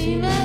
You.